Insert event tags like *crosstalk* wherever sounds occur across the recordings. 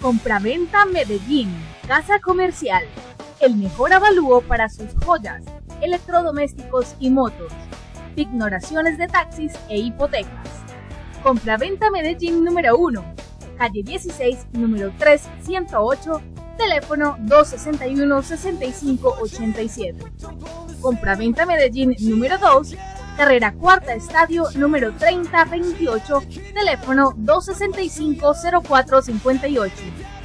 Compraventa Medellín, Casa Comercial. El mejor avalúo para sus joyas, electrodomésticos y motos. Ignoraciones de taxis e hipotecas. Compraventa Medellín número 1, calle 16, número 3, 108, teléfono 261-6587. Compraventa Medellín número 2, carrera cuarta estadio número 3028, teléfono 265-0458.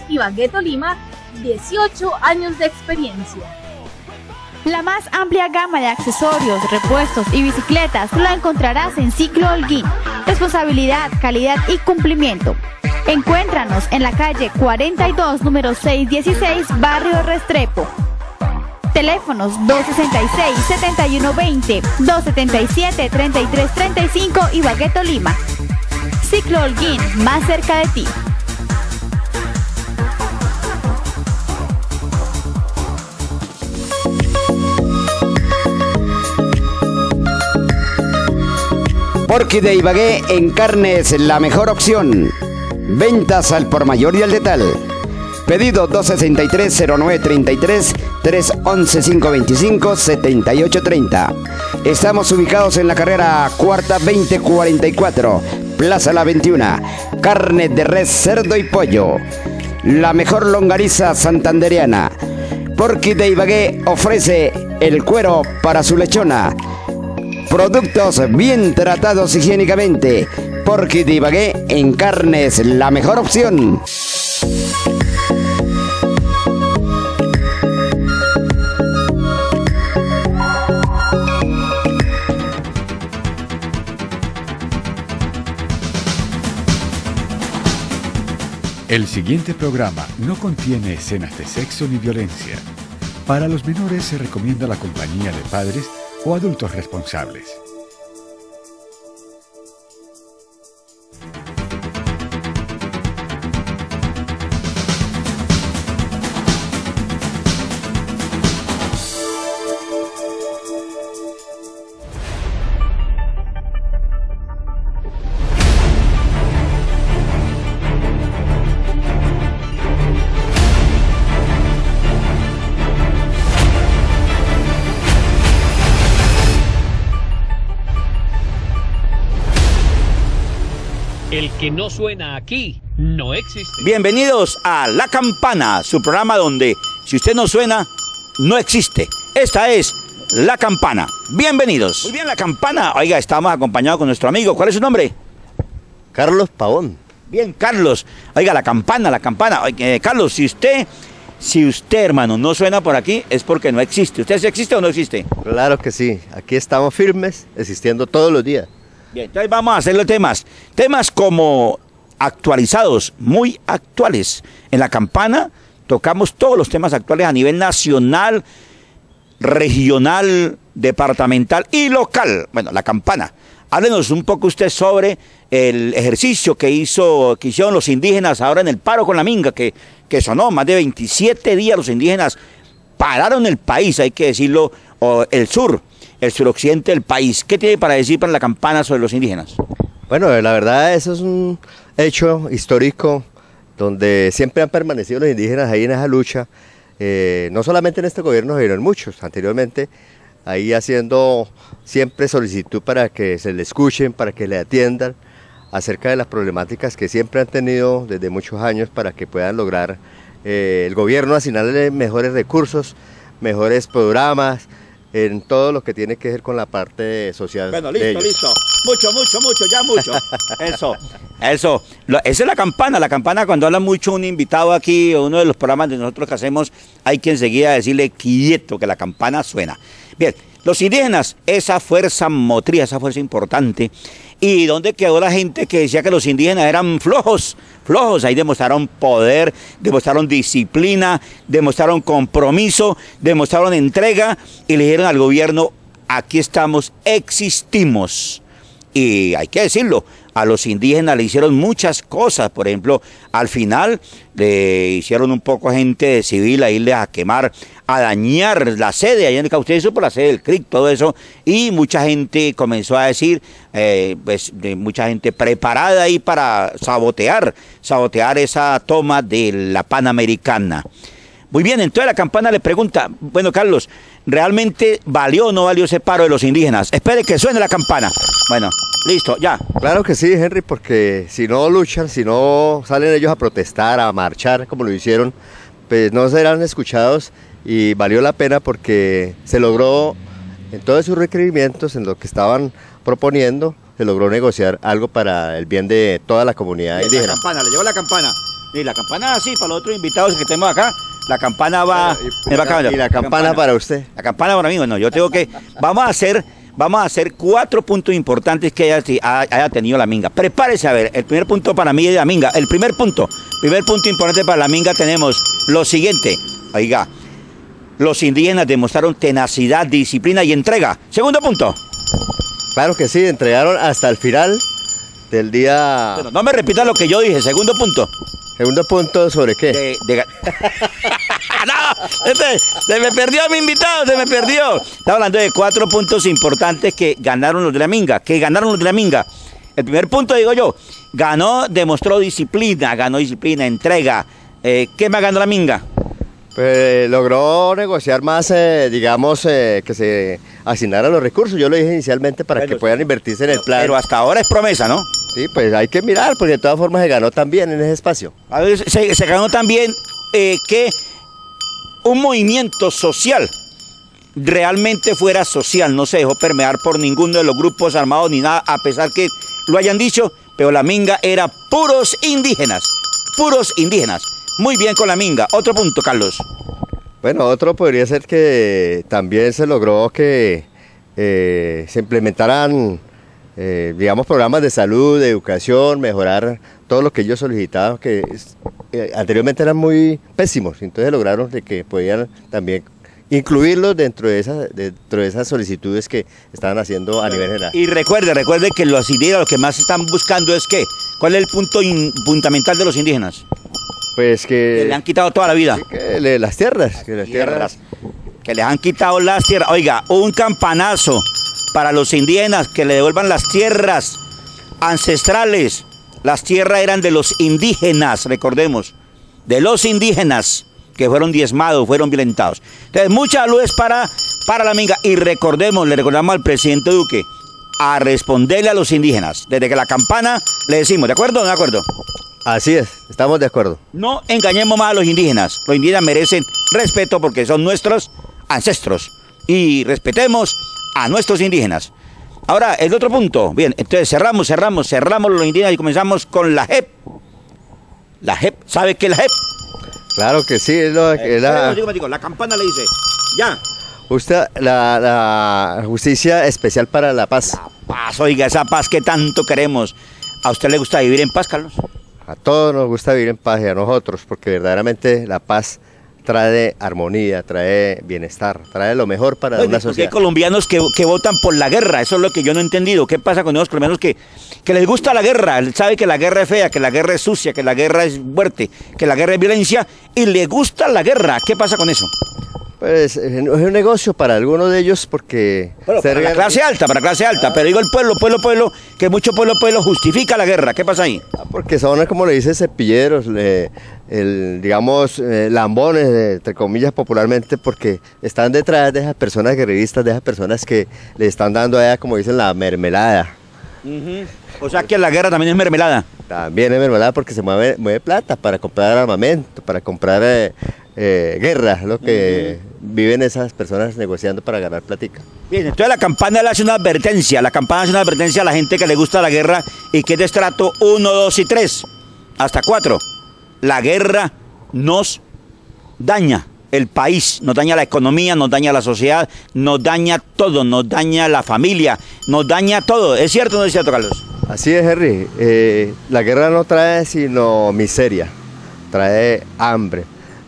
Ibagueto Lima, 18 años de experiencia. La más amplia gama de accesorios, repuestos y bicicletas la encontrarás en Ciclo Holguín. Responsabilidad, calidad y cumplimiento. Encuéntranos en la calle 42, número 616, Barrio Restrepo. Teléfonos 266-7120, 277-3335 y Bagueto Lima. Ciclo Holguín, más cerca de ti. Porky de Ibagué en carnes, la mejor opción. Ventas al por mayor y al detal. Pedido 263-0933 311-525-7830. Estamos ubicados en la carrera cuarta 2044, Plaza La 21. Carne de res, cerdo y pollo. La mejor longariza santanderiana. Porky de Ibagué ofrece el cuero para su lechona. Productos bien tratados higiénicamente. Porky de Ibagué en carnes, la mejor opción. El siguiente programa no contiene escenas de sexo ni violencia. Para los menores se recomienda la compañía de padres o adultos responsables. Que no suena aquí no existe. Bienvenidos a La Campana, su programa donde si usted no suena, no existe. Esta es La Campana. Bienvenidos. Muy bien, La Campana. Oiga, estamos acompañados con nuestro amigo. ¿Cuál es su nombre? Carlos Pavón. Bien, Carlos. Oiga, La Campana, La Campana. Oiga, eh, Carlos, si usted, si usted, hermano, no suena por aquí, es porque no existe. ¿Usted sí existe o no existe? Claro que sí. Aquí estamos firmes, existiendo todos los días. Bien, entonces vamos a hacerle temas. Temas como actualizados, muy actuales. En la campana tocamos todos los temas actuales a nivel nacional, regional, departamental y local. Bueno, la campana. Háblenos un poco usted sobre el ejercicio que hizo, que hicieron los indígenas ahora en el paro con la minga, que, que sonó más de 27 días los indígenas pararon el país, hay que decirlo, o el sur el suroccidente del país. ¿Qué tiene para decir para la campana sobre los indígenas? Bueno, la verdad eso es un hecho histórico donde siempre han permanecido los indígenas ahí en esa lucha, eh, no solamente en este gobierno, sino en muchos anteriormente, ahí haciendo siempre solicitud para que se le escuchen, para que le atiendan acerca de las problemáticas que siempre han tenido desde muchos años para que puedan lograr eh, el gobierno asignarle mejores recursos, mejores programas, en todo lo que tiene que ver con la parte social. Bueno, listo, listo. Mucho, mucho, mucho, ya mucho. *laughs* Eso, eso. esa es la campana. La campana, cuando habla mucho un invitado aquí, o uno de los programas de nosotros que hacemos, hay que enseguida decirle quieto, que la campana suena. Bien, los indígenas, esa fuerza motriz, esa fuerza importante. ¿Y dónde quedó la gente que decía que los indígenas eran flojos? Flojos, ahí demostraron poder, demostraron disciplina, demostraron compromiso, demostraron entrega y le dijeron al gobierno, aquí estamos, existimos. Y hay que decirlo, a los indígenas le hicieron muchas cosas. Por ejemplo, al final le hicieron un poco gente civil a irles a quemar, a dañar la sede. Allá en el ustedes por la sede del CRIC, todo eso. Y mucha gente comenzó a decir, eh, pues, mucha gente preparada ahí para sabotear, sabotear esa toma de la Panamericana. Muy bien, entonces la campana le pregunta, bueno Carlos, ¿realmente valió o no valió ese paro de los indígenas? Espere que suene la campana. Bueno, listo, ya. Claro que sí, Henry, porque si no luchan, si no salen ellos a protestar, a marchar como lo hicieron, pues no serán escuchados y valió la pena porque se logró en todos sus requerimientos, en lo que estaban proponiendo, se logró negociar algo para el bien de toda la comunidad indígena. La campana, le llevo la campana. Y la campana así para los otros invitados que tenemos acá. La campana va. y, la, campana, para usted. La campana para mí, bueno, yo tengo que. Vamos a hacer. Vamos a hacer cuatro puntos importantes que haya, tenido la minga. Prepárese a ver, el primer punto para mí es la minga. El primer punto, primer punto importante para la minga tenemos lo siguiente. Oiga, los indígenas demostraron tenacidad, disciplina y entrega. Segundo punto. Claro que sí, entregaron hasta el final del día. no me repita lo que yo dije. Segundo punto. Segundo punto, ¿sobre qué? *laughs* no, este, se me perdió mi invitado, se me perdió. Estaba hablando de cuatro puntos importantes que ganaron los de la Minga, que ganaron los de la Minga. El primer punto, digo yo, ganó, demostró disciplina, ganó disciplina, entrega. Eh, ¿Qué más ganó la Minga? Pues logró negociar más, eh, digamos, eh, que se asignaran los recursos. Yo lo dije inicialmente para que puedan invertirse en el plan. Pero hasta ahora es promesa, ¿no? Sí, pues hay que mirar, porque de todas formas se ganó también en ese espacio. A ver, se, ganó también eh, que un movimiento social realmente fuera social, no se dejó permear por ninguno de los grupos armados ni nada, a pesar que lo hayan dicho, pero la minga era puros indígenas, puros indígenas. Muy bien con la minga. Otro punto, Carlos. Bueno, otro podría ser que también se logró que eh, se implementaran eh, digamos, programas de salud, de educación, mejorar todo lo que ellos solicitaban, que eh, anteriormente eran muy pésimos, entonces lograron de que podían también incluirlos dentro de esas dentro de esas solicitudes que estaban haciendo a nivel general. Y recuerde, recuerde que los indígenas lo que más están buscando es que, ¿cuál es el punto fundamental de los indígenas? Pues que, le han quitado toda la vida. que las tierras, que las tierras, que les han quitado las tierras. Oiga, un campanazo para los indígenas que le devuelvan las tierras ancestrales. Las tierras eran de los indígenas, recordemos, de los indígenas que fueron diezmados, fueron violentados. Entonces, mucha luz para, para la minga. Y recordemos, le recordamos al presidente Duque, a responderle a los indígenas. Desde que la campana le decimos, ¿de acuerdo o no de acuerdo? Así es, estamos de acuerdo. No engañemos más a los indígenas. Los indígenas merecen respeto porque son nuestros ancestros. Y respetemos a nuestros indígenas. Ahora, el otro punto. Bien, entonces cerramos, cerramos, cerramos los indígenas y comenzamos con la JEP. La JEP, ¿sabe qué es la JEP? Claro que sí, es lo que la... la campana le dice, ya. Usted, la, la, justicia especial para la paz. La paz, oiga, esa paz que tanto queremos. ¿A usted le gusta vivir en paz, Carlos? A todos nos gusta vivir en paz y a nosotros, porque verdaderamente la paz trae armonía, trae bienestar, trae lo mejor para una sociedad. Hay colombianos que, votan por la guerra, eso es lo que yo no he entendido. ¿Qué pasa con los colombianos que, que les gusta la guerra? Sabe que la guerra es fea, que la guerra es sucia, que la guerra es muerte, que la guerra es violencia y le gusta la guerra. ¿Qué pasa con eso? Pues eh, es un negocio para algunos de ellos porque... para la clase alta, para clase alta, pero digo el pueblo, pueblo, pueblo, que mucho pueblo, pueblo justifica la guerra. ¿Qué pasa ahí? Ah, porque son, como le dice, cepilleros, el, digamos, eh, lambones, entre comillas, popularmente, porque están detrás de esas personas guerreristas, de esas personas que le están dando a ella, como dicen, la mermelada. O sea que la guerra también es mermelada. También es mermelada porque se mueve, mueve plata para comprar armamento, para comprar eh, eh, guerra, lo que viven esas personas negociando para ganar platica. Bien, entonces la campana le hace una advertencia, la campana hace una advertencia a la gente que le gusta la guerra y que es de estrato 1, 2 y 3, hasta 4. La guerra nos daña el país, nos daña la economía, nos daña la sociedad, nos daña todo, nos daña la familia, nos daña todo. ¿Es cierto o no es cierto, Carlos? Así es, Henry. Eh, la guerra no trae sino miseria, trae hambre,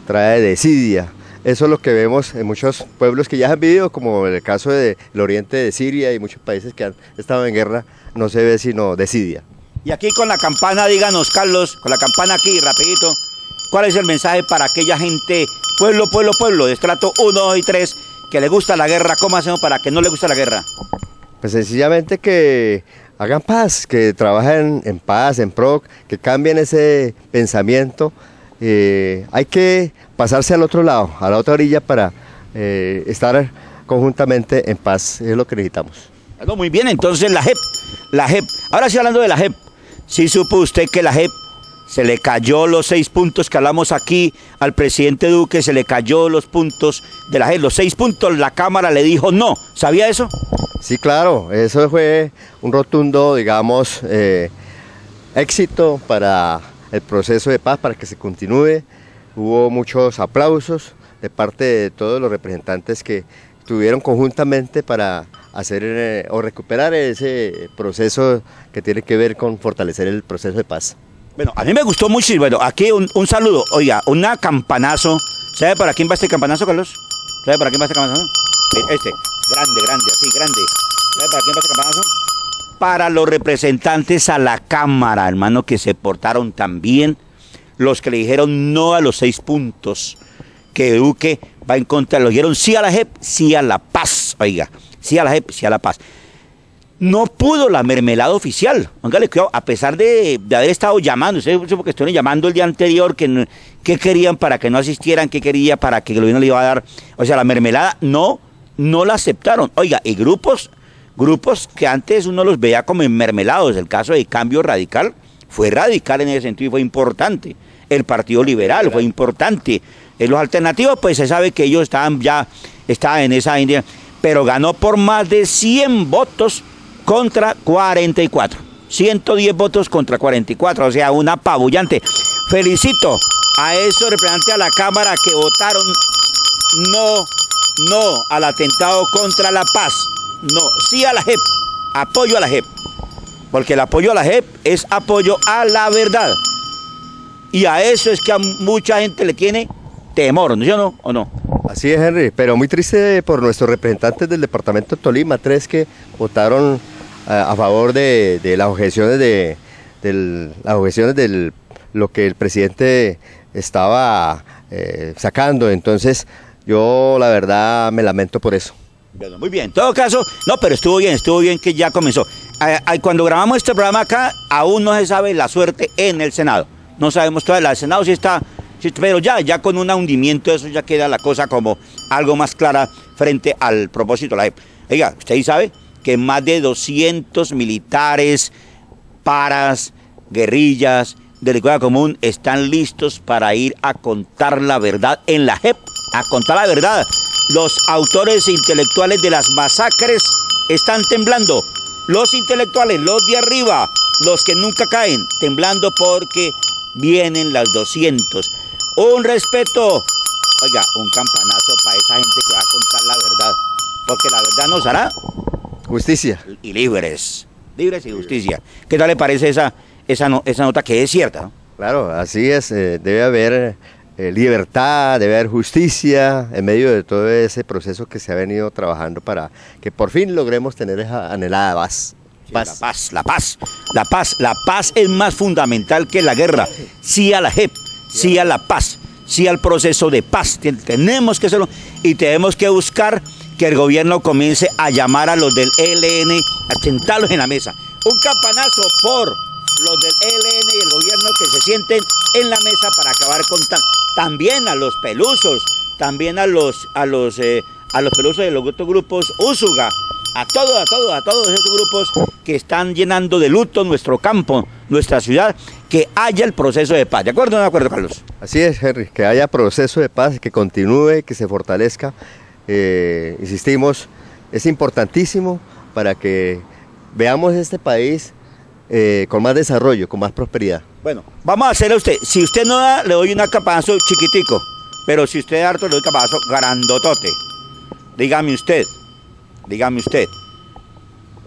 trae desidia. Eso es lo que vemos en muchos pueblos que ya han vivido, como en el caso del oriente de Siria y muchos países que han estado en guerra, no se ve sino desidia. Y aquí con la campana, díganos, Carlos, con la campana aquí, rapidito, ¿cuál es el mensaje para aquella gente, pueblo, pueblo, pueblo, de estrato 1, 2 y 3, que le gusta la guerra? ¿Cómo hacemos para que no le guste la guerra? Pues sencillamente que hagan paz, que trabajen en paz, en pro, que cambien ese pensamiento. Eh, hay que pasarse al otro lado, a la otra orilla para eh, estar conjuntamente en paz, es lo que necesitamos. Muy bien, entonces la JEP, la JEP. Ahora sí hablando de la JEP, ¿sí supo usted que la JEP se le cayó los seis puntos que hablamos aquí al presidente Duque, se le cayó los puntos de la JEP, los seis puntos, la Cámara le dijo no. ¿Sabía eso? Sí, claro, eso fue un rotundo, digamos, eh, éxito para el proceso de paz, para que se continúe. Hubo muchos aplausos de parte de todos los representantes que estuvieron conjuntamente para hacer eh, o recuperar ese proceso que tiene que ver con fortalecer el proceso de paz. Bueno, a mí me gustó mucho, bueno, aquí un, un saludo, oiga, una campanazo, ¿sabe para quién va este campanazo, Carlos? ¿Sabe para quién va este campanazo? Este, grande, grande, así, grande. ¿Sabe para quién va este campanazo? Para los representantes a la Cámara, hermano, que se portaron tan bien, los que le dijeron no a los seis puntos, que Duque va en contra, lo dijeron sí a la JEP, sí a la paz, oiga, sí a la JEP, sí a la paz. No pudo la mermelada oficial, póngale cuidado, a pesar de, de haber estado llamando, ustedes porque estuvieron llamando el día anterior, que, que querían para que no asistieran, qué quería para que el gobierno le iba a dar, o sea, la mermelada no, no la aceptaron. Oiga, y grupos, grupos que antes uno los veía como mermelados, el caso de Cambio Radical fue radical en ese sentido y fue importante. El Partido Liberal fue importante. En los alternativos, pues se sabe que ellos estaban ya, estaban en esa India, pero ganó por más de 100 votos contra 44. 110 votos contra 44, o sea, una apabullante. Felicito a esos representantes a la Cámara que votaron no, no al atentado contra la paz. No, sí a la JEP, apoyo a la JEP. Porque el apoyo a la JEP es apoyo a la verdad. Y a eso es que a mucha gente le tiene temor, ¿no? ¿O no? Así es, Henry, pero muy triste por nuestros representantes del departamento de Tolima, tres que votaron a, a favor de, las objeciones de las objeciones del lo que el presidente estaba eh, sacando. Entonces, yo la verdad me lamento por eso. Muy bien, en todo caso, no, pero estuvo bien, estuvo bien que ya comenzó. Cuando grabamos este programa acá, aún no se sabe la suerte en el Senado. No sabemos todavía, el Senado sí está, pero ya, ya con un hundimiento eso ya queda la cosa como algo más clara frente al propósito de la JEP. Oiga, usted sabe que más de 200 militares, paras, guerrillas, delincuencia común están listos para ir a contar la verdad en la JEP, a contar la verdad. Los autores intelectuales de las masacres están temblando. Los intelectuales, los de arriba, los que nunca caen, temblando porque vienen las 200. Un respeto, oiga, un campanazo para esa gente que va a contar la verdad. Porque la verdad nos hará justicia y libres. Libres y justicia. ¿Qué tal le parece esa, esa, no, esa nota que es cierta? ¿no? Claro, así es. Eh, debe haber eh, libertad, debe haber justicia en medio de todo ese proceso que se ha venido trabajando para que por fin logremos tener esa anhelada paz. Sí, paz. La paz, la paz, la paz, la paz es más fundamental que la guerra. Sí a la JEP, sí a la paz, sí al proceso de paz. Tenemos que hacerlo y tenemos que buscar que el gobierno comience a llamar a los del ELN, a sentarlos en la mesa. Un campanazo por los del ELN y el gobierno que se sienten en la mesa para acabar con tan, también a los pelusos, también a los a los eh, a los pelusos de los otros grupos Úsuga, a todos, a todos, a todos esos grupos que están llenando de luto nuestro campo, nuestra ciudad, que haya el proceso de paz. ¿De acuerdo o no de acuerdo, Carlos? Así es, Henry, que haya proceso de paz, que continúe, que se fortalezca. Eh, insistimos, es importantísimo para que veamos este país eh, con más desarrollo, con más prosperidad. Bueno, vamos a hacerle a usted. Si usted no da, le doy un capazo chiquitico. Pero si usted da harto, le doy capazo grandotote. Dígame usted, dígame usted.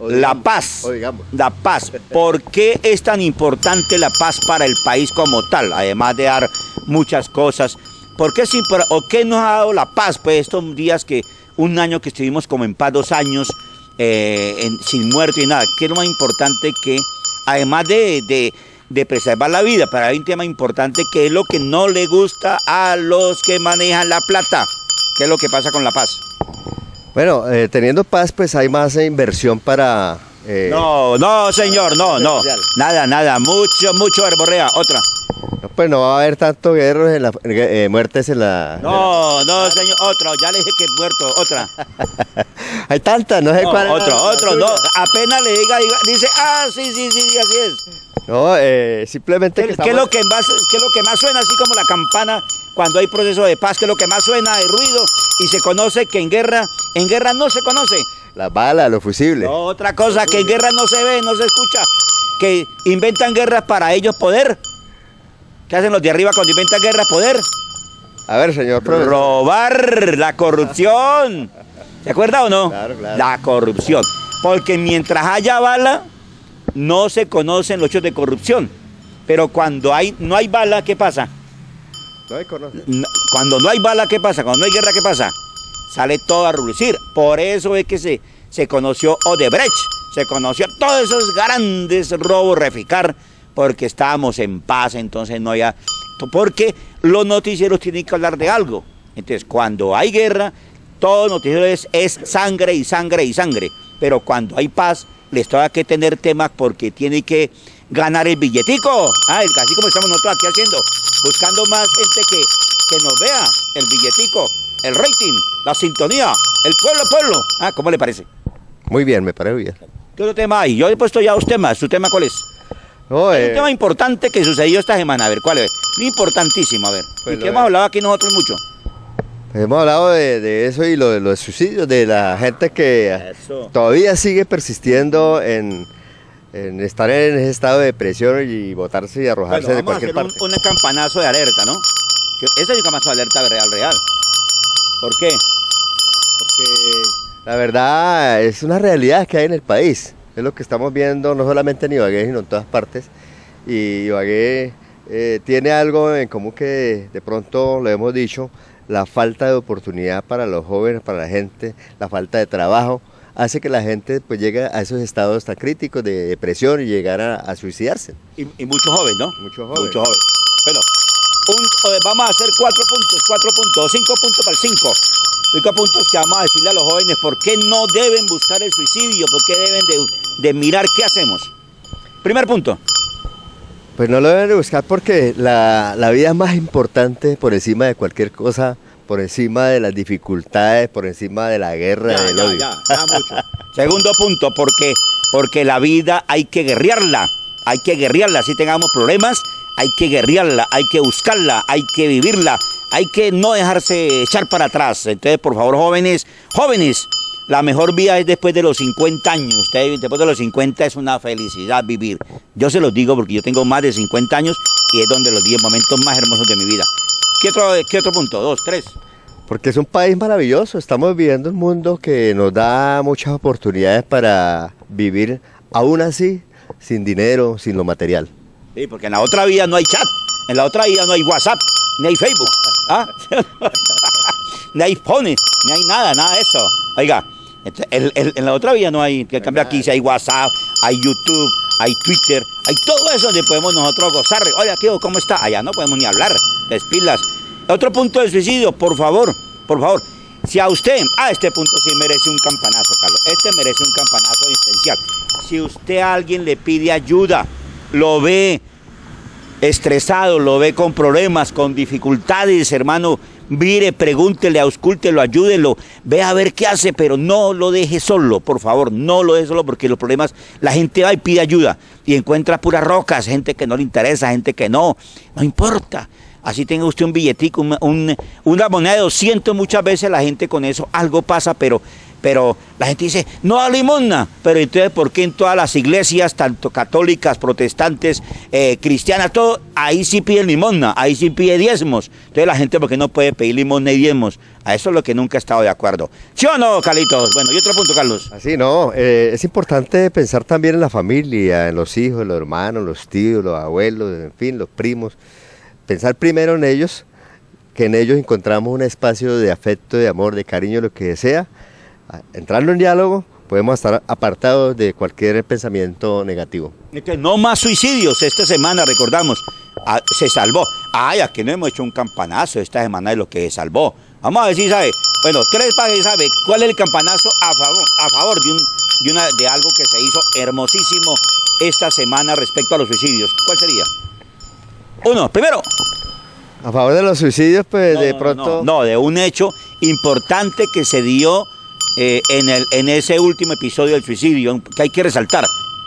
La paz, la paz. ¿Por qué es tan importante la paz para el país como tal? Además de dar muchas cosas. ¿Por qué, sin, ¿O qué nos ha dado la paz? Pues estos días que, un año que estuvimos como en paz, dos años, eh, en, sin muerte y nada. ¿Qué es lo más importante que además de, de, de preservar la vida, pero hay un tema importante que es lo que no le gusta a los que manejan la plata. ¿Qué es lo que pasa con la paz? Bueno, eh, teniendo paz, pues hay más inversión para... eh, No, no, señor, no, no. Nada, nada. Mucho, mucho herborrea. Otra. no, Pues no va a haber tanto guerros en la, eh, muertes en la... No, no, señor. Otro. Ya le dije que muerto. Otra. *laughs* Hay tantas, no sé No, cuál es la- otro, otro. No. Apenas le diga, diga- dice, ah, sí, sí, sí, así es. No, eh, simplemente ¿Qué, que qué es estamos- lo que más, qué es lo que más suena? Así como la campana cuando hay proceso de paz, que es lo que más suena de ruido y se conoce que en guerra, en guerra no se conoce. Las balas, los fusibles. No, otra cosa que en guerra no se ve, no se escucha, que inventan guerras para ellos poder. ¿Qué hacen los de arriba cuando inventan guerras? Poder. A ver, señor profesor. Robar, la corrupción. ¿Se acuerda o no? Claro, claro. La corrupción. Porque mientras haya bala, no se conocen los hechos de corrupción. Pero cuando hay, no hay bala, ¿qué pasa? No hay Cuando no hay bala, ¿qué pasa? Cuando no hay guerra, ¿qué pasa? Sale todo a relucir. Por eso es que se, se conoció Odebrecht, se conoció todos esos grandes robos, reficar, porque estábamos en paz, entonces no había... Porque los noticieros tienen que hablar de algo. Entonces, cuando hay guerra, todo noticiero es, es sangre y sangre y sangre. Pero cuando hay paz, les toca que tener temas porque tiene que ganar el billetico. Ah, así como estamos nosotros aquí haciendo, buscando más gente que, que nos vea, el billetico, el rating, la sintonía, el pueblo, pueblo. Ah, ¿cómo le parece? Muy bien, me parece bien. ¿Qué otro tema hay? Yo he puesto ya dos temas. ¿Su tema cuál es? No, Hay eh, un tema importante que sucedió esta semana. A ver, ¿cuál es? Importantísimo, a ver. Pues ¿Y qué hemos hablado aquí nosotros mucho? Hemos hablado de, de eso y lo de los suicidios, de la gente que Eso. todavía sigue persistiendo en, en estar en ese estado de depresión y botarse y arrojarse Bueno, de vamos a cualquier hacer un, parte. un campanazo de alerta, ¿no? Ese es un campanazo de alerta real, real. ¿Por qué? Porque la verdad es una realidad que hay en el país. Es lo que estamos viendo no solamente en Ibagué, sino en todas partes. Y Ibagué eh, tiene algo en común que de pronto lo hemos dicho, la falta de oportunidad para los jóvenes, para la gente, la falta de trabajo, hace que la gente pues llegue a esos estados tan críticos de depresión y llegar a, a suicidarse. Y, y mucho joven, ¿no? Mucho joven. Mucho joven. Bueno, un- eh, vamos a hacer cuatro puntos, cuatro puntos, cinco puntos para el cinco. Cinco puntos que vamos a decirle a los jóvenes por qué no deben buscar el suicidio, por qué deben de, de mirar qué hacemos. Primer punto. Pues no lo deben de buscar porque la, la vida es más importante por encima de cualquier cosa, por encima de las dificultades, por encima de la guerra, Ya, del ya, odio. ya, ya mucho. *laughs* Segundo punto, porque, porque la vida hay que guerrearla, hay que guerrearla, si tengamos problemas, hay que guerrearla, hay que buscarla, hay que vivirla, hay que no dejarse echar para atrás. Entonces, por favor, jóvenes, jóvenes, la mejor vida es después de los 50 años. Ustedes, después de los 50 es una felicidad vivir. Yo se los digo porque yo tengo más de 50 años y es donde los 10 momentos más hermosos de mi vida. ¿Qué otro, qué otro punto? Dos, tres. Porque es un país maravilloso, estamos viviendo un mundo que nos da muchas oportunidades para vivir aún así, sin dinero, sin lo material. Sí, porque en la otra vida no hay chat, en la otra vida no hay WhatsApp, ni hay Facebook, ¿ah? *laughs* ni hay phone, ni hay nada, nada de eso. Oiga, este, en la otra vida no hay, que cambio aquí sí hay WhatsApp, hay YouTube, hay Twitter, hay todo eso donde podemos nosotros gozar. Oiga, ¿qué, ¿cómo está? Allá no podemos ni hablar, despilas. Otro punto de suicidio, por favor, por favor. Si a usted, ah, este punto sí merece un campanazo, Carlos. Este merece un campanazo esencial. Si usted a alguien le pide ayuda, lo ve estresado, lo ve con problemas, con dificultades, hermano, mire, pregúntele, auscúltelo, ayúdelo, ve a ver qué hace, pero no lo deje solo, por favor, no lo deje solo porque los problemas, la gente va y pide ayuda y encuentra puras rocas, gente que no le interesa, gente que no, no importa. Así tenga usted un billetico, un- un- una moneda de 200, muchas veces la gente con eso algo pasa, pero, pero la gente dice, no a limosna. Pero entonces, ¿por qué en todas las iglesias, tanto católicas, protestantes, eh, cristianas, todo, ahí sí piden limosna, ahí sí pide diezmos? Entonces la gente, ¿por qué no puede pedir limosna y diezmos? A eso es lo que nunca he estado de acuerdo. ¿Sí o no, Carlitos? Bueno, y otro punto, Carlos. Así no, eh, es importante pensar también en la familia, en los hijos, los hermanos, los tíos, los abuelos, en fin, los primos. Pensar primero en ellos, que en ellos encontramos un espacio de afecto, de amor, de cariño, lo que sea. Entrando en diálogo podemos estar apartados de cualquier pensamiento negativo. No más suicidios esta semana, recordamos. Ah, se salvó. Ay, aquí no hemos hecho un campanazo esta semana de lo que se salvó. Vamos a ver si sabe. Bueno, tres países sabe cuál es el campanazo a favor, a favor de, un, de, una, de algo que se hizo hermosísimo esta semana respecto a los suicidios. ¿Cuál sería? Uno, primero. A favor de los suicidios, pues de pronto. No, de un hecho importante que se dio eh, en, el, en ese último episodio del suicidio, que hay que resaltar.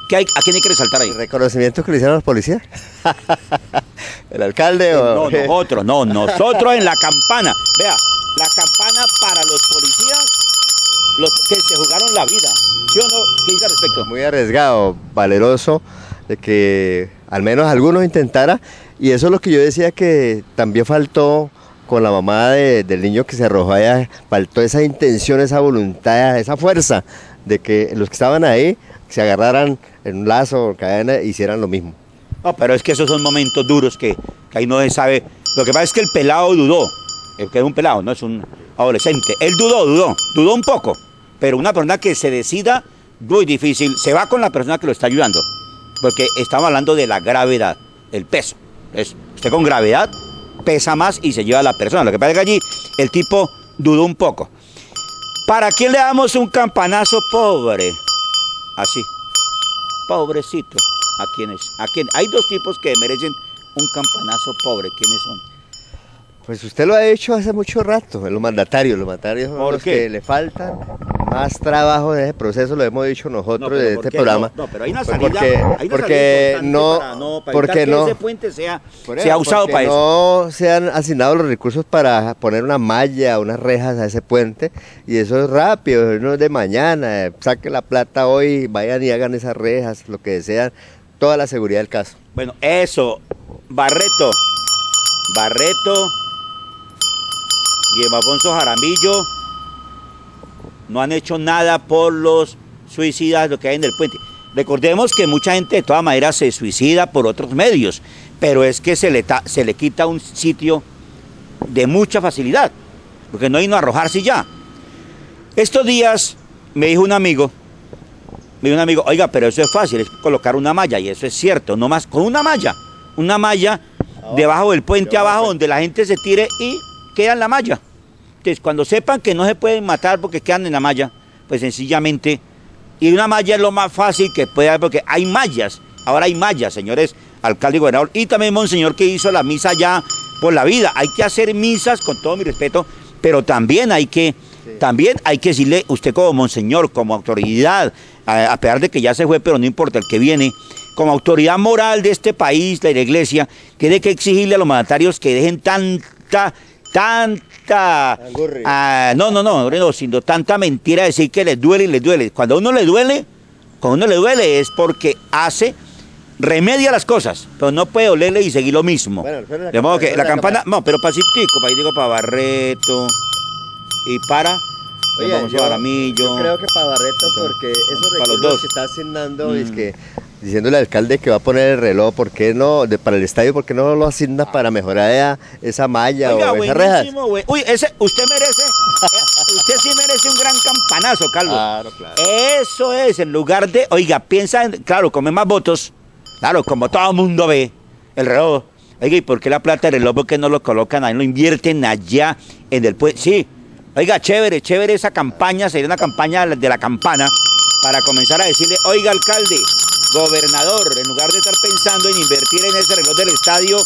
¿Qué hay, ¿A quién hay que resaltar ahí? ¿El reconocimiento que le hicieron los policías? *laughs* ¿El alcalde o.? No, nosotros, no, nosotros en la campana. Vea, la campana para los policías, los que se jugaron la vida. ¿Sí o no? ¿Qué dice al respecto? Muy arriesgado, valeroso, de que al menos algunos intentara. Y eso es lo que yo decía que también faltó con la mamá del niño que se arrojó allá, faltó esa intención, esa voluntad, esa fuerza de que los que estaban ahí se agarraran en un lazo o cadena e hicieran lo mismo. No, pero es que esos son momentos duros que, que ahí no se sabe. Lo que pasa es que el pelado dudó, el que es un pelado, no es un adolescente. Él dudó, dudó, dudó un poco, pero una persona que se decida, muy difícil, se va con la persona que lo está ayudando, porque estamos hablando de la gravedad, el peso. Es, usted con gravedad pesa más y se lleva a la persona. Lo que pasa es que allí el tipo dudó un poco. ¿Para quién le damos un campanazo pobre? Así. Pobrecito. ¿A quiénes? ¿A quién? Hay dos tipos que merecen un campanazo pobre. ¿Quiénes son? Pues usted lo ha hecho hace mucho rato, los mandatarios, los mandatarios son los que le faltan más trabajo en ese proceso, lo hemos dicho nosotros de este programa. No, pero hay una pues salida, porque, no, para, porque no, que ese puente sea, sea usado para eso. No se han asignado los recursos para poner una malla, unas rejas a ese puente y eso es rápido, no es de mañana, saque la plata hoy, vayan y hagan esas rejas, lo que desean, toda la seguridad del caso. Bueno, eso, Barreto, Barreto Guillermo Alfonso Jaramillo no han hecho nada por los suicidas, lo que hay en el puente. Recordemos que mucha gente de todas maneras se suicida por otros medios, pero es que se le, se le quita un sitio de mucha facilidad, porque no hay no arrojarse ya. Estos días me dijo un amigo, me dijo un amigo, oiga, pero eso es fácil, es colocar una malla, y eso es cierto, no más, con una malla, una malla debajo del puente abajo donde la gente se tire y queda en la malla. Entonces, cuando sepan que no se pueden matar porque quedan en la malla, pues sencillamente, y una malla es lo más fácil que puede haber, porque hay mallas, ahora hay mallas, señores, alcalde y gobernador, y también monseñor que hizo la misa ya por la vida. Hay que hacer misas, con todo mi respeto, pero también hay que, también hay que decirle, usted como monseñor, como autoridad, a, a pesar de que ya se fue, pero no importa, el que viene, como autoridad moral de este país, de la iglesia, tiene que exigirle a los mandatarios que dejen tanta tanta... Ah, no, no, no, no, sino tanta mentira decir que les duele y les duele. Cuando a uno le duele, cuando a uno le duele es porque hace, remedia las cosas, pero no puede olerle y seguir lo mismo. de modo que la, campana, no, pero para para digo para Barreto y para... Oye, yo, yo, creo que para Barreto, porque esos recursos los dos. que está asignando es mm. que diciéndole al alcalde que va a poner el reloj, ¿por qué no, de, para el estadio, por qué no lo asigna para mejorar esa, malla o esa reja? Uy, ese, usted merece, eh, usted sí merece un gran campanazo, Calvo. Claro, claro. Eso es, en lugar de, oiga, piensa, en, claro, come más votos, claro, como todo el mundo ve, el reloj. Oiga, ¿y por qué la plata del reloj, por qué no lo colocan ahí, lo invierten allá en el pueblo? Sí, oiga, chévere, chévere esa campaña, sería una campaña de la campana para comenzar a decirle, oiga, alcalde, gobernador, en lugar de estar pensando en invertir en ese reloj del estadio,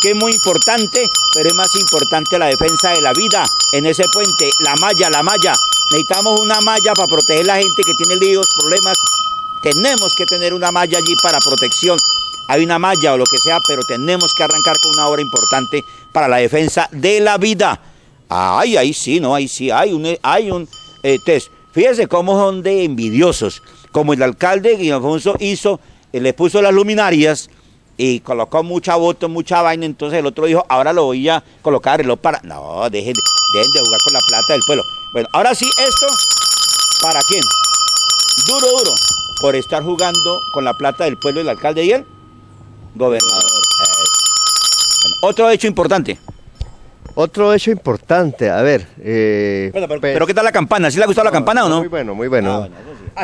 que es muy importante, pero es más importante la defensa de la vida en ese puente, la malla, la malla. Necesitamos una malla para proteger a la gente que tiene líos, problemas. Tenemos que tener una malla allí para protección. Hay una malla o lo que sea, pero tenemos que arrancar con una obra importante para la defensa de la vida. Ay, ahí sí, no, ahí sí, hay un, hay un eh, test. Fíjense cómo son de envidiosos como el alcalde Guillermo Alfonso hizo, le puso las luminarias y colocó mucha voto, mucha vaina, entonces el otro dijo, ahora lo voy a colocar reloj para... No, dejen, dejen de jugar con la plata del pueblo. Bueno, ahora sí, esto, ¿para quién? Duro, duro, por estar jugando con la plata del pueblo el alcalde y el gobernador. otro hecho importante. Otro hecho importante, a ver. Eh, pero, ¿qué tal la campana? ¿Sí le ha gustado la campana o no? Muy bueno, muy bueno. Ah,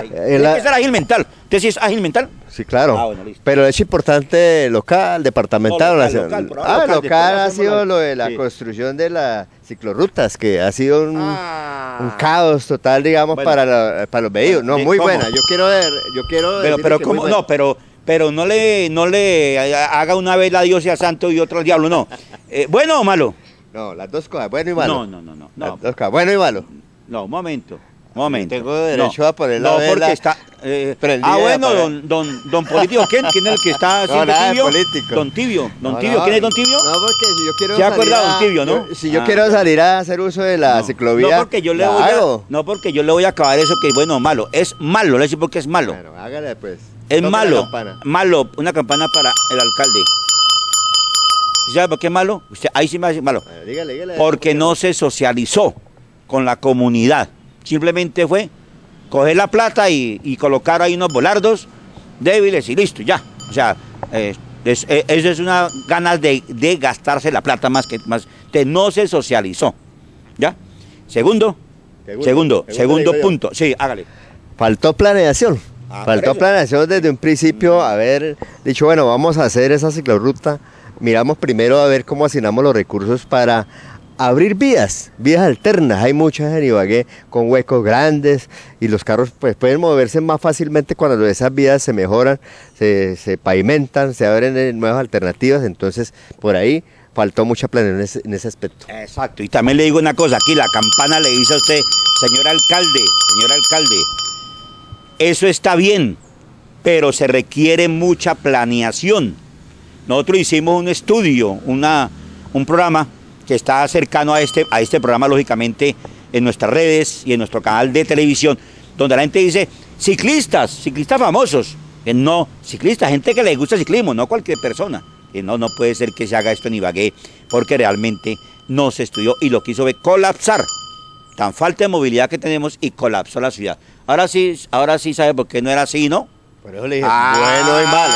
Tiene la- que ser ágil mental. ¿Usted sí es ágil mental? Sí, claro. Ah, bueno, listo. Pero es importante local, departamental, No, local, nacional. local, ah, local, ha sido lo de la sí. construcción de las ciclorrutas, que ha sido un, Ah. un caos total, digamos, Bueno. para, la- para los vehículos. No, ¿de muy cómo? buena. Yo quiero ver, yo quiero Pero, pero ¿cómo? buena. No, pero, pero no le, no le haga una vez la Dios sea santo y otra al diablo, no. *laughs* Eh, ¿Bueno o malo? No, las dos cosas, bueno y malo. No, no, no, no. Las No, dos cosas, bueno y malo. no, momento. Momento. Tengo derecho No, a poner la No, vela porque está. eh, ah, bueno, don, don, don Político, ¿quién, ¿quién es el que está *laughs* haciendo de tibio? político. Don Tibio. Don No, Tibio, no, ¿quién es Don Tibio? No, porque si yo quiero ¿Se acuerda, a- don Tibio, no? yo- si yo Ah. quiero salir a hacer uso de la No, ciclovía, No porque yo le voy a, no porque yo le voy a acabar eso que es bueno malo. Es malo, le voy a decir porque es malo. Bueno, hágale pues. Es la malo. campana. Malo. Una campana para el alcalde. ¿Sabe por qué es malo? Usted, ahí sí me hace malo. Bueno, dígale, dígale. Porque no se socializó con la comunidad. Simplemente fue coger la plata y, y colocar ahí unos volardos débiles y listo, ya. O sea, eh, es- eh, eso es una ganas de, de gastarse la plata más que más. Entonces, no se socializó. ¿Ya? Segundo, Segundo, segundo, segundo segundo digo yo. punto. Sí, hágale. Faltó planeación. Ah, Faltó planeación desde un principio, haber dicho, bueno, vamos a hacer esa ciclorruta. Miramos primero a ver cómo asignamos los recursos para abrir vías, vías alternas. Hay muchas en Ibagué con huecos grandes y los carros pues, pueden moverse más fácilmente cuando esas vías se mejoran, se, pavimentan, se abren eh, nuevas alternativas. Entonces, por ahí faltó mucha planeación en ese aspecto. Exacto. Y también le digo una cosa, aquí la campana le dice a usted, señor alcalde, señor alcalde, eso está bien, pero se requiere mucha planeación. Nosotros hicimos un estudio, una, un programa que está cercano a este, a este programa, lógicamente, en nuestras redes y en nuestro canal de televisión, donde la gente dice, ciclistas, ciclistas famosos. Que no, ciclistas, gente que le gusta el ciclismo, no cualquier persona. Que no, no puede ser que se haga esto en Ibagué, porque realmente no se estudió y lo que hizo fue colapsar. Tan falta de movilidad que tenemos y colapsó la ciudad. Ahora sí, ahora sí sabe por qué no era así, ¿no? Por eso le dije, Ah, bueno y malo.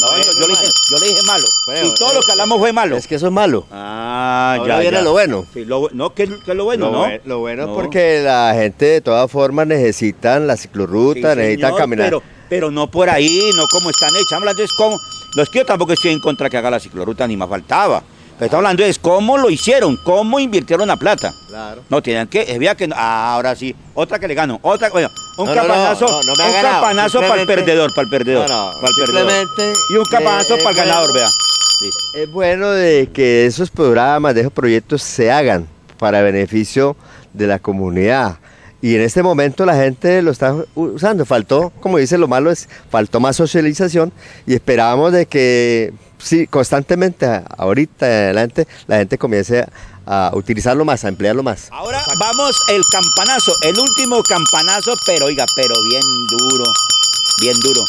No, bueno yo, y yo le dije, malo. Yo le dije malo. Bueno, y todo eh, lo que hablamos fue malo. Es que eso es malo. Ah, Ahora ya, viene ya. lo bueno. Sí, lo no, ¿qué, qué es lo bueno, lo, no? lo bueno No. porque la gente de todas formas necesitan la ciclorruta, Sí, necesitan señor, caminar. Pero, pero no por ahí, no como están hechas. Estamos hablando es cómo. No es que yo tampoco estoy en contra que haga la ciclorruta, ni más faltaba. Pero estamos hablando es cómo lo hicieron, cómo invirtieron la plata. Claro. No, tienen que, es verdad que ah, ahora sí, otra que le gano, otra, bueno, un No, campanazo, no, no un campanazo para el perdedor, para el perdedor, para el perdedor. simplemente Y un campanazo para el ganador, vea. Listo. Es bueno de que esos programas, de esos proyectos se hagan para beneficio de la comunidad. Y en este momento la gente lo está usando. Faltó, como dice, lo malo es, faltó más socialización y esperábamos de que sí, constantemente, ahorita adelante, la gente comience a, a utilizarlo más, a emplearlo más. Ahora vamos el campanazo, el último campanazo, pero oiga, pero bien duro, bien duro.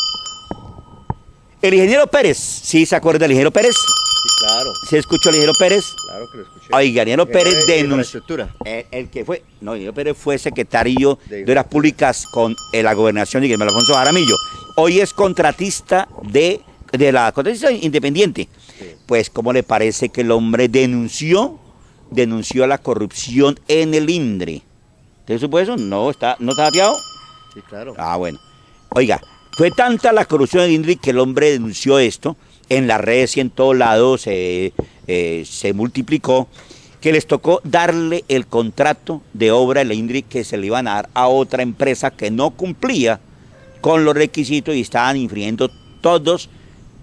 El ingeniero Pérez, ¿sí se acuerda del ingeniero Pérez? Sí, claro, ¿Sí escuchó el ingeniero Pérez? claro que lo escuché. Oiga, el ingeniero Pérez denunció. El, el que fue, no, el ingeniero Pérez fue secretario De de Obras Públicas con eh, la gobernación de Guillermo Alfonso Jaramillo. Hoy es contratista de, de la contratista independiente. Pues, ¿cómo le parece que el hombre denunció, denunció la corrupción en el INDRE? ¿Usted supo eso? No, está, ¿no está dateado? Sí, claro. Ah, bueno. Oiga, fue tanta la corrupción de INDRI que el hombre denunció esto en las redes y en todos lados se, eh, se multiplicó que les tocó darle el contrato de obra de la INDRI que se le iban a dar a otra empresa que no cumplía con los requisitos y estaban infringiendo todos,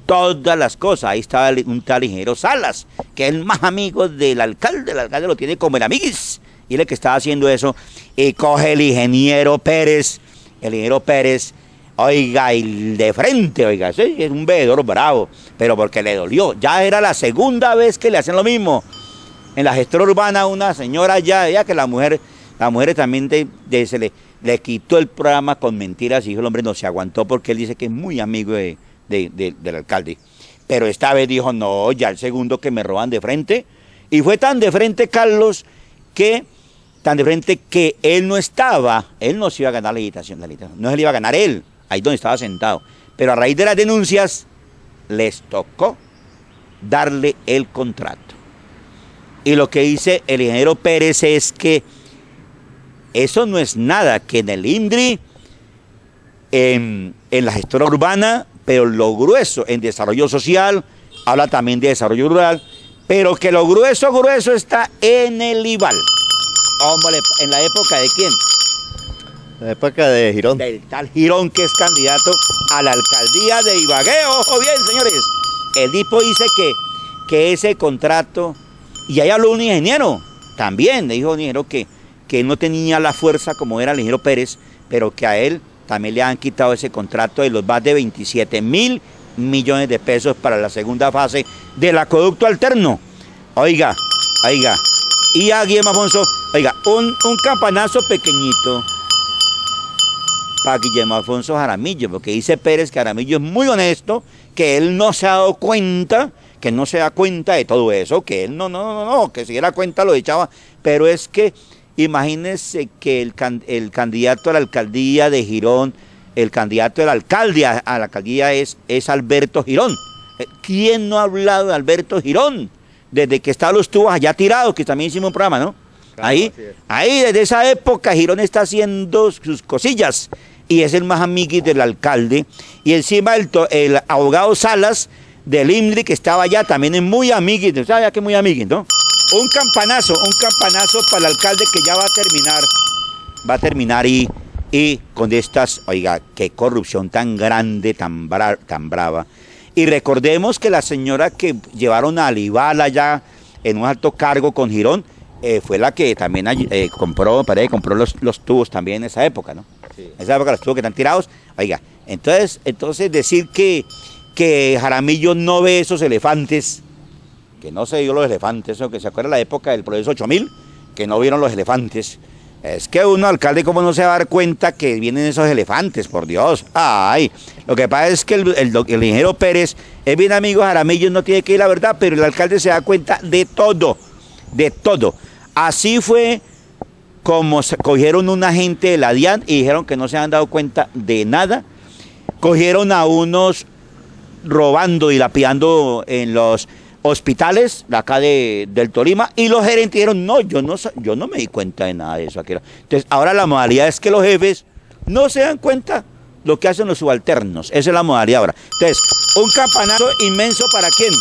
todas las cosas. Ahí estaba un tal ingeniero Salas, que es el más amigo del alcalde, el alcalde lo tiene como el amiguis, y el que estaba haciendo eso, y coge el ingeniero Pérez, el ingeniero Pérez, oiga, y de frente, oiga, es un veedor bravo, pero porque le dolió, ya era la segunda vez que le hacen lo mismo. En la gestora urbana, una señora ya, ya que la mujer, la mujer también de- se le, le quitó el programa con mentiras y dijo el hombre no se aguantó porque él dice que es muy amigo de- de- de- del alcalde. Pero esta vez dijo, no, ya el segundo que me roban de frente. Y fue tan de frente, Carlos, que tan de frente que él no estaba, él no se iba a ganar la licitación, la licitación, no se le iba a ganar él, ahí donde estaba sentado. Pero a raíz de las denuncias, les tocó darle el contrato. Y lo que dice el ingeniero Pérez es que eso no es nada, que en el INDRI en, en la gestora urbana, pero lo grueso en desarrollo social, habla también de desarrollo rural, pero que lo grueso, grueso está en el IVAL. Hombre, ¿en la época de quién? La época de Girón. Del tal Girón que es candidato a la alcaldía de Ibagué. Ojo bien, señores. El DIPO dice que, que ese contrato, y ahí habló un ingeniero, también le dijo un ingeniero que, que no tenía la fuerza como era el ingeniero Pérez, pero que a él también le han quitado ese contrato de los más de 27 mil millones de pesos para la segunda fase del acueducto alterno. Oiga, oiga. Y a Guillermo Afonso, oiga, un, un campanazo pequeñito para Guillermo Alfonso Jaramillo, porque dice Pérez que Jaramillo es muy honesto, que él no se ha dado cuenta, que no se da cuenta de todo eso, que él no, no, no, no, que si era cuenta lo echaba, pero es que imagínense que el, el candidato a la alcaldía de Girón, el candidato del alcalde a, la alcaldía es, es Alberto Girón. Eh, ¿Quién no ha hablado de Alberto Girón? Desde que está los tubos allá tirados, que también hicimos un programa, ¿no? ahí, ahí desde esa época Girón está haciendo sus cosillas y es el más amigui del alcalde. Y encima el, el abogado Salas del IMDRI que estaba allá también es muy amigui, ¿sabes que muy amigui, no? Un campanazo, un campanazo para el alcalde que ya va a terminar, va a terminar y, y con estas, oiga, qué corrupción tan grande, tan, tan brava. Y recordemos que la señora que llevaron a Alibala allá en un alto cargo con Girón, eh, fue la que también eh, compró, parece, compró los, los, tubos también en esa época, ¿no? En esa época los tubos que están tirados, oiga, entonces, entonces decir que, que Jaramillo no ve esos elefantes, que no se vio los elefantes, o que se acuerda la época del proceso 8000, que no vieron los elefantes. Es que uno, alcalde, ¿cómo no se va a dar cuenta que vienen esos elefantes, por Dios? Ay, lo que pasa es que el, el, ingeniero Pérez es bien amigo Jaramillo, no tiene que ir la verdad, pero el alcalde se da cuenta de todo, de todo. Así fue como se cogieron un agente de la DIAN y dijeron que no se han dado cuenta de nada. Cogieron a unos robando y lapiando en los hospitales de acá de, del Tolima y los gerentes dijeron, no yo, no, yo no me di cuenta de nada de eso. Entonces, ahora la modalidad es que los jefes no se dan cuenta lo que hacen los subalternos. Esa es la modalidad ahora. Entonces, un campanazo inmenso para quién?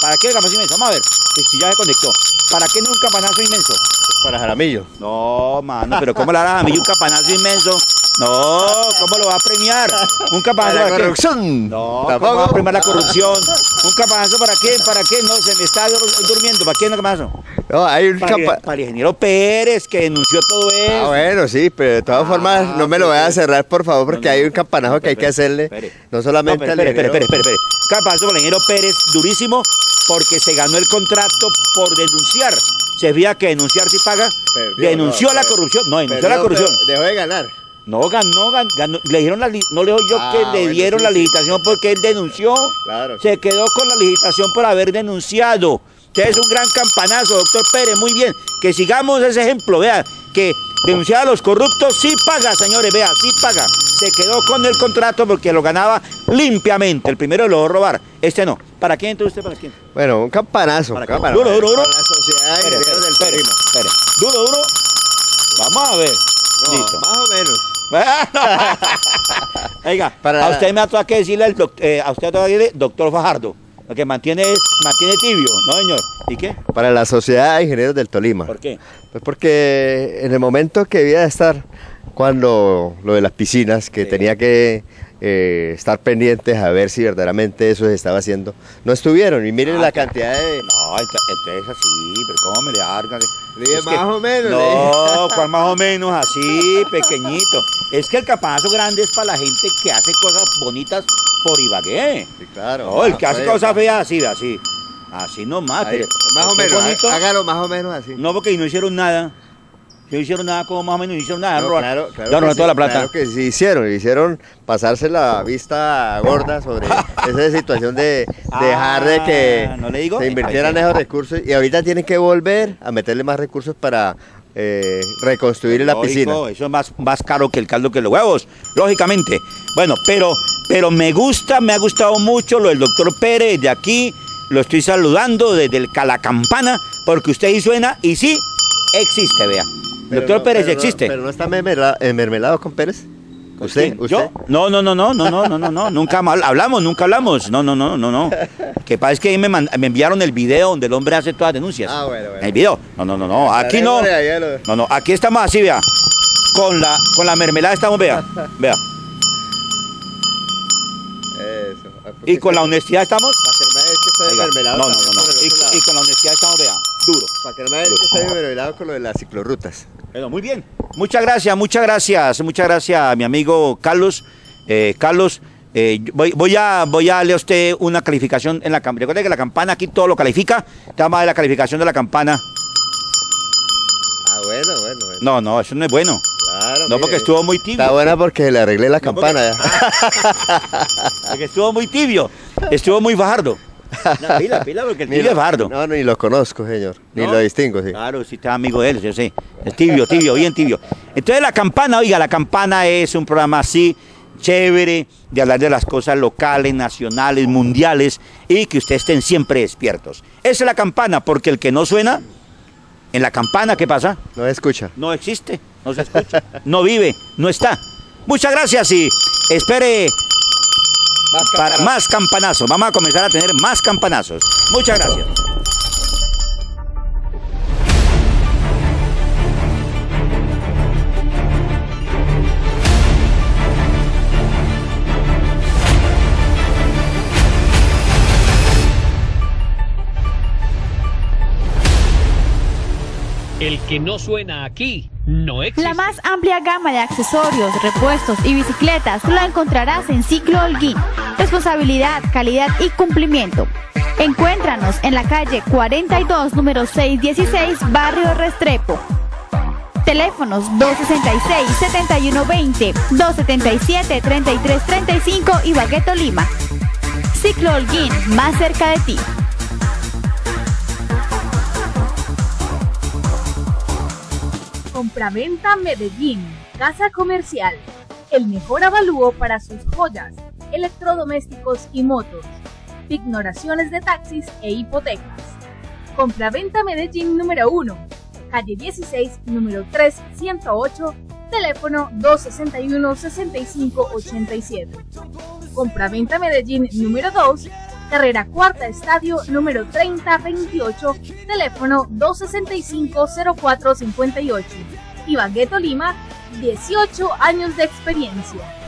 ¿Para qué el campanazo inmenso? Vamos a ver, si ya se conectó. ¿Para qué no un campanazo inmenso? Para Jaramillo. No, mano, pero ¿cómo le hará a Jaramillo un campanazo inmenso? No, ¿cómo lo va a premiar? ¿Un campanazo para, la corrupción? No, ¿cómo va a premiar la corrupción? ¿Un campanazo para qué? ¿Para qué? No, se me está durmiendo. ¿Para qué un campanazo? No, hay un para, para el ingeniero Pérez que denunció todo eso. Ah, bueno, sí, pero de todas ah, formas no me lo voy a cerrar, por favor, porque no, no, hay un campanazo que hay que hacerle. No solamente no, espere, espere, espere, espere, espere. Campanazo para el ingeniero Pérez, durísimo, porque se ganó el contrato por denunciar. Se veía que denunciar si paga. Perdió, denunció no, la corrupción. No, denunció perdió, la corrupción. Dejó de ganar. No ganó, ganó, le dieron la, no le yo ah, que le bueno, dieron sí, la licitación porque él denunció. Claro, se quedó con la licitación por haber denunciado. Que es un gran campanazo, doctor Pérez, muy bien. Que sigamos ese ejemplo, vea, que denunciar a los corruptos sí paga, señores, vea, sí paga. Se quedó con el contrato porque lo ganaba limpiamente. El primero lo va a robar, este no. ¿Para quién entonces usted para quién? Bueno, un campanazo. ¿Para campanazo. Duro, duro, duro. Para la sociedad del espere, espere. Duro, duro. Vamos a ver. No, Listo. Más o menos. *laughs* Oiga, Para a usted me ha tocado que decirle, doc- eh, a usted que decirle, doctor Fajardo. Lo que mantiene es, mantiene tibio, ¿no, señor? ¿Y qué? Para la Sociedad de Ingenieros del Tolima. ¿Por qué? Pues porque en el momento que debía de estar, cuando lo de las piscinas, que Sí. tenía que eh, estar pendientes a ver si verdaderamente eso se estaba haciendo, no estuvieron. Y miren Ah, la cantidad de... No, ent- entonces así, pero ¿cómo me le larga? Le Es que- más o menos, No, *laughs* ¿cuál más o menos? Así, pequeñito. Es que el campanazo grande es para la gente que hace cosas bonitas por Ibagué. Sí, claro. No, el que Ah, hace pues, cosas feas así, así. Así nomás. ahí, más o que menos, bonito. hágalo más o menos así. No, porque no hicieron nada. No hicieron nada, como más o menos no hicieron nada. No, claro, claro ya que robaron sí, toda la plata. Claro que sí hicieron, hicieron pasarse la vista gorda sobre *laughs* esa situación de dejar de que Ah, ¿no le digo? se invirtieran esos recursos y ahorita tienen que volver a meterle más recursos para eh, reconstruir la Lógico, piscina. Eso es más, más caro que el caldo que los huevos, lógicamente. Bueno, pero, pero me gusta, me ha gustado mucho lo del doctor Pérez de aquí. Lo estoy saludando desde el Calacampana, porque usted ahí suena y sí, existe, vea. Pero doctor no- Pérez pero no- existe. pero no está mermela- eh, mermelado con Pérez. ¿Usted? ¿Usted? ¿Yo? No, no, no, no, no, no, no, no, no, nunca hablamos, nunca hablamos. No, no, no, no, no. Que pasa es que ahí me, enviaron el video donde el hombre hace todas las denuncias. Ah, bueno, bueno. El video. No, no, no, no. Aquí no. No, no. Aquí estamos así, vea. Con la, con la mermelada estamos, vea. Vea. Eso. Ah, Y con la honestidad estamos. Mermelado No, no, no, no. Y, y con la honestidad estamos, vea. Duro. Para que no me que estoy mermelado con lo de las ciclorrutas. Bueno, muy bien. Muchas gracias, muchas gracias, muchas gracias a mi amigo Carlos. Eh, Carlos, eh, voy, voy a voy a darle a usted una calificación en la campana. Recuerde que la campana aquí todo lo califica. Te vamos a dar la calificación de la campana. Ah, bueno, bueno, bueno. No, no, eso no es bueno. Claro. No, porque estuvo muy tibio. Está buena porque le arreglé la No, porque- campana ya. *laughs* Porque estuvo muy tibio. Estuvo muy fajardo. No, pila, pila, porque el Ni tibio lo- es fajardo. No, ni lo conozco, señor. Ni ¿No? lo distingo, sí. Claro, si está amigo de él, yo sé. Es tibio, tibio, bien tibio. Entonces la campana, oiga, la campana es un programa así, chévere, de hablar de las cosas locales, nacionales, mundiales, y que ustedes estén siempre despiertos. Esa es la campana, porque el que no suena, en la campana, ¿qué pasa? No escucha. No existe, no se escucha, no vive, no está. Muchas gracias y espere para más campanazos. Vamos a comenzar a tener más campanazos. Muchas gracias. El que no suena aquí no existe. La más amplia gama de accesorios, repuestos y bicicletas la encontrarás en Ciclo Holguín. Responsabilidad, calidad y cumplimiento. Encuéntranos en la calle 42, número 616, Barrio Restrepo. Teléfonos 266-7120, 277-3335 y Bagueto Lima. Ciclo Holguín, más cerca de ti. Compraventa Medellín, Casa Comercial. El mejor avalúo para sus joyas, electrodomésticos y motos. Ignoraciones de taxis e hipotecas. Compraventa Medellín número 1, calle 16, número 3108, teléfono 261-6587. Compraventa Medellín número 2, carrera cuarta estadio número 3028, teléfono 265-0458. Ibagueto Lima, 18 años de experiencia.